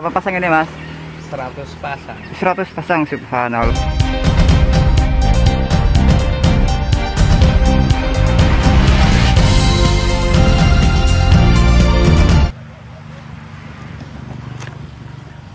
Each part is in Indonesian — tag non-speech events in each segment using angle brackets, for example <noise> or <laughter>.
Berapa pasang ini mas? 100 pasang 100 pasang subhanallah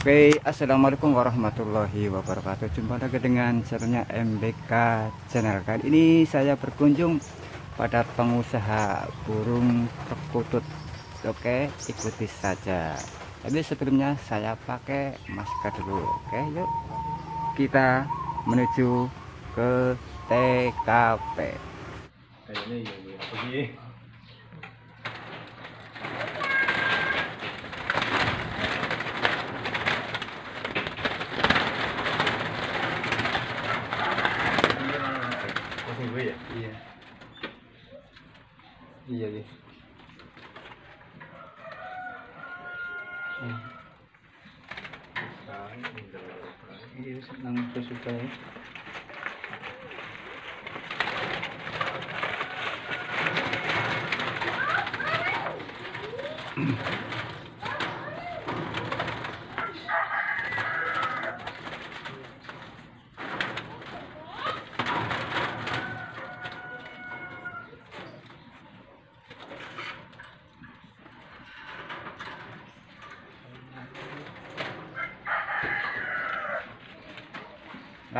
Oke, assalamualaikum warahmatullahi wabarakatuh. Jumpa lagi dengan channelnya MBK Channel. Kali ini saya berkunjung pada pengusaha burung perkutut. Oke, ikuti saja. Tapi sebelumnya saya pakai masker dulu. Oke, yuk kita menuju ke TKP. kayaknya iya iya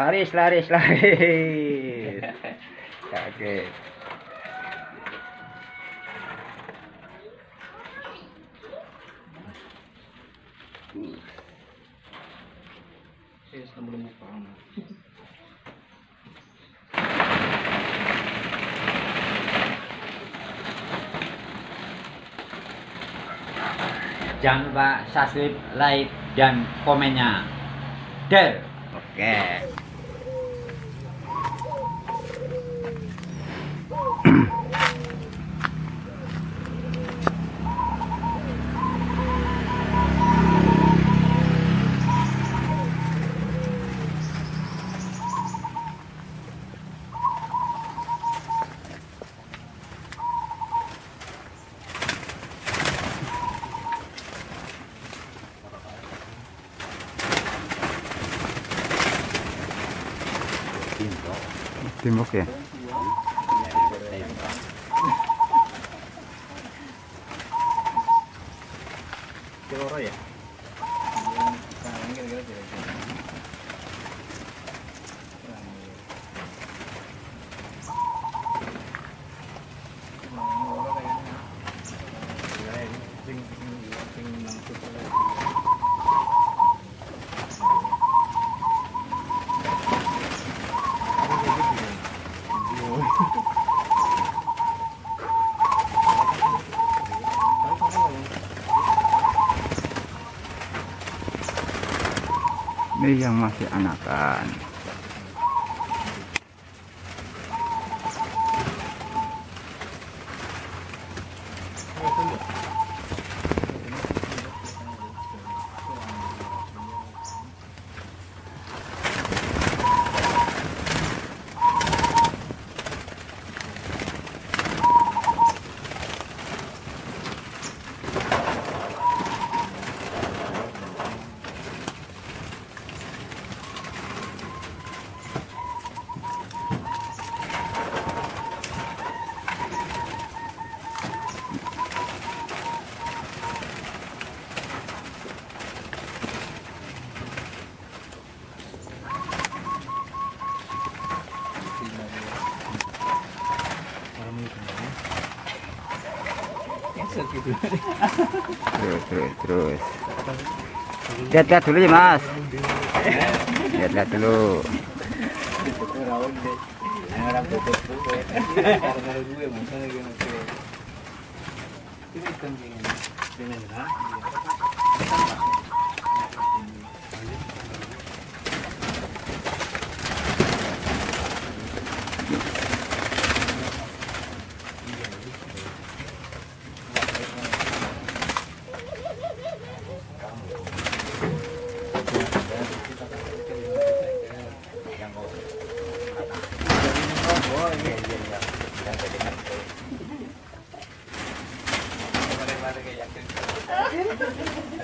Laris, laris, laris. <laughs> Kaget. Jangan lupa subscribe, like, dan komennya. Del. Oke. Timbuk ya. Kiloro ya? Sekarang kira-kira kira-kira. Ini yang anakan. Terus, terus, terus. Lihat-lihat dulu ya mas. Lihat-lihat dulu.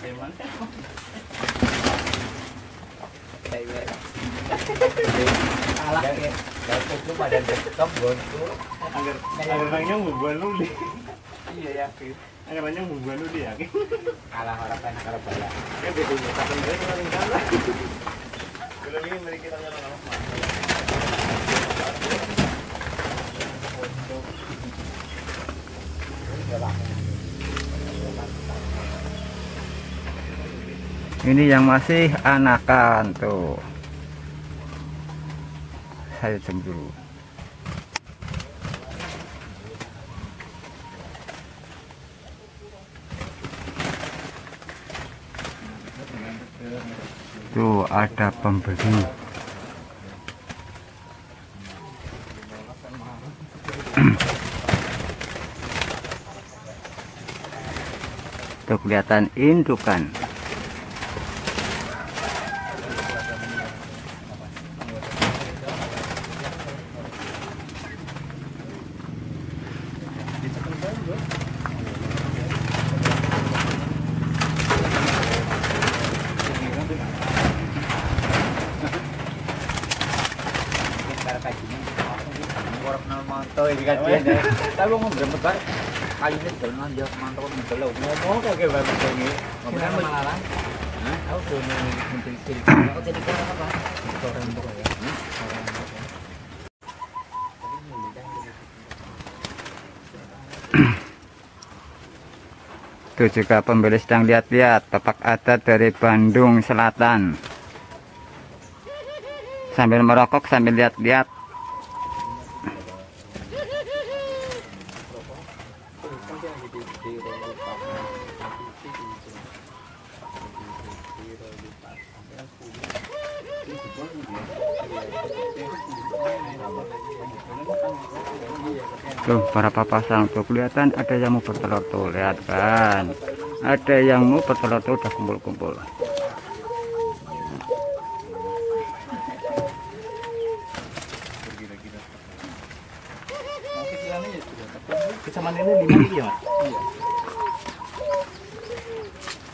Teman. Kalah ya. Gak ada desktop bosku. Agar agar nanya hubungan lu di. Iya yakin. Agar nanya hubungan lu di yakin. Kalah orang penak kalau bala. Beda ya kata gue paling kalah. Kalau ini mari kita nyala nama. ini yang masih anakan tuh saya cemburu tuh ada pembeli. Tuh kelihatan indukan Tapi mau berempat bar. Kayu ini jalan aja mantap mantap lo. Ngomong kayak banget ini. Ngomong malah. Hah? Aku tuh menteri siri. Aku jadi orang apa? Orang untuk ya. Orang untuk ya. Itu juga pembeli sedang lihat-lihat Bapak ada dari Bandung Selatan Sambil merokok sambil lihat-lihat Tuh para pasang tuh kelihatan ada yang mau bertelur tuh lihat kan ada yang mau bertelur tuh udah kumpul-kumpul ini ya, Mas?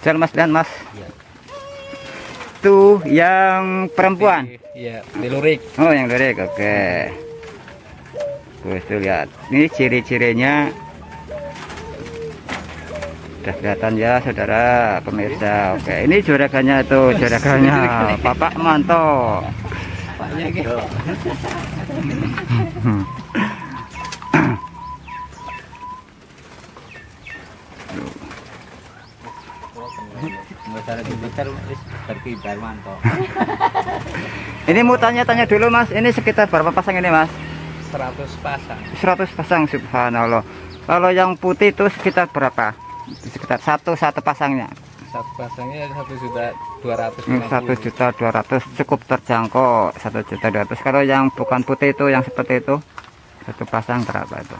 Jangan mas lihat mas Iya. tuh yang perempuan Iya, delurik. Oh yang lirik oke Tuh tuh lihat. Ini ciri-cirinya. Udah kelihatan ya saudara pemirsa. Oke ini juragannya tuh juragannya <laughs> Bapak Manto. Ini mau tanya-tanya dulu mas. Ini sekitar berapa pasang ini mas 100 pasang. 100 pasang subhanallah. Kalau yang putih itu sekitar berapa? Sekitar satu satu pasangnya. Satu pasangnya satu juta dua ratus. Hmm, satu juta dua ratus cukup terjangkau. Satu juta dua ratus. Kalau yang bukan putih itu yang seperti itu satu pasang berapa itu?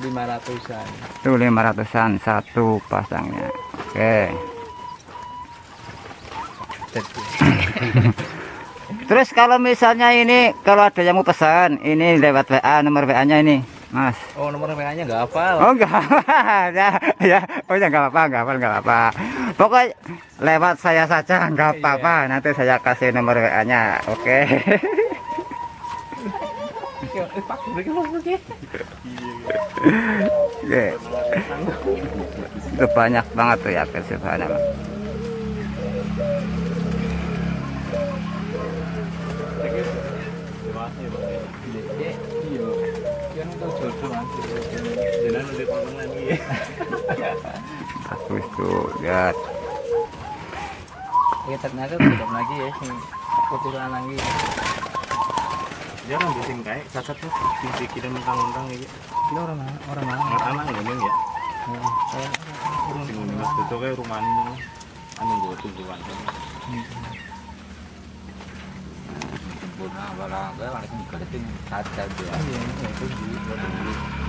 Lima ratusan. itu lima ratusan satu pasangnya. Oke <laughs> terus kalau misalnya ini kalau ada yang mau pesan ini lewat WA nomor WA nya ini mas Oh nomor WA-nya nggak apa? oh enggak <laughs> ya ya oh ya enggak apa enggak apa enggak apa pokoknya lewat saya saja enggak apa-apa nanti saya kasih nomor WA nya oke begini? <laughs> Oke. Banyak banget tuh ya subhanallah. Iya. Yang itu jodoh udah lagi. Lihat. Ya ternyata belum lagi ya sing keturunan lagi. Jangan bising kayak cacat tuh. Bising kita mentang-mentang. Kita orang mana? Orang mana? Ya. Sing ngomong mas betul kayak rumahnya. Anu gue tujuan. Jemput nah barang gue keliting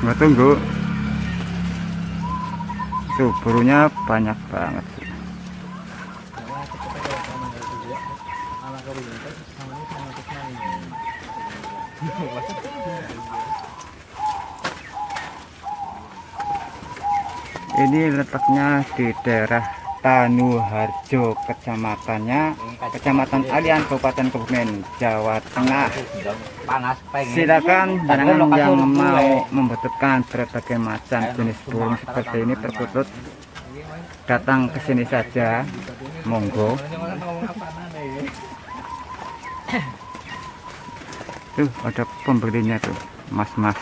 dia. Tunggu. Tuh burunya banyak banget. Ini letaknya di daerah Tanuharjo kecamatannya Kecamatan Alian Kabupaten Kebumen Jawa Tengah. Silakan jangan yang mau membutuhkan berbagai macam jenis burung seperti ini perkutut datang ke sini saja. Monggo. Tuh ada pembelinya tuh mas-mas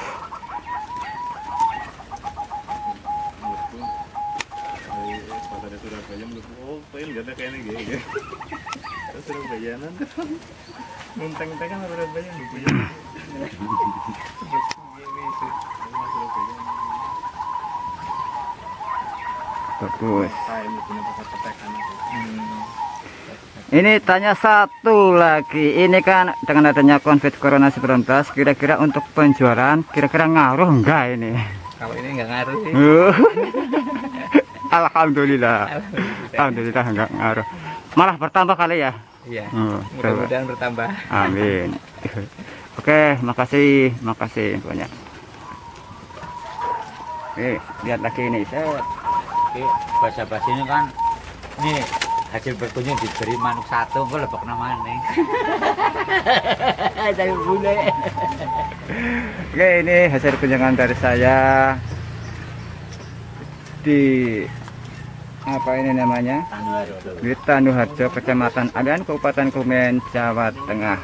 Pasarnya Surabaya menurut oh pengen gak ada Surabayaan kan munteng-munteng kan Surabaya lupa ya. bagus. Ini pasar petekan. ini tanya satu lagi. Ini kan dengan adanya covid corona 19 kira-kira untuk penjualan kira-kira ngaruh enggak ini? Kalau ini nggak ngaruh sih. <laughs> Alhamdulillah. Alhamdulillah. Enggak ngaruh malah bertambah kali ya iya coba. mudah-mudahan bertambah Amin. <laughs> Oke, makasih, makasih banyak. Oke, lihat lagi ini. Oke, bahasa bahasa ini kan ini hasil berkunjung diberi manuk satu gue lebok nama nih <laughs> dari bule Oke, ini hasil kunjungan dari saya di apa ini namanya? Di Tanuharjo, Kecamatan Alian, Kabupaten Kebumen, Jawa Tengah.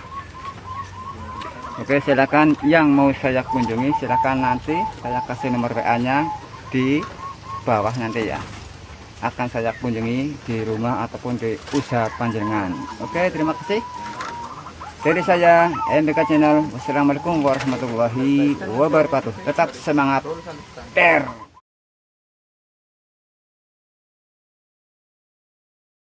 Oke, silakan yang mau saya kunjungi, silakan nanti saya kasih nomor WA-nya di bawah nanti ya. Akan saya kunjungi di rumah ataupun di usaha panjenengan. Oke, terima kasih. Dari saya MBK Channel. Wassalamualaikum warahmatullahi wabarakatuh. Tetap semangat. Ter.